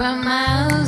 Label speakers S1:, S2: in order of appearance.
S1: miles away.